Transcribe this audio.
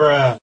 Bruh.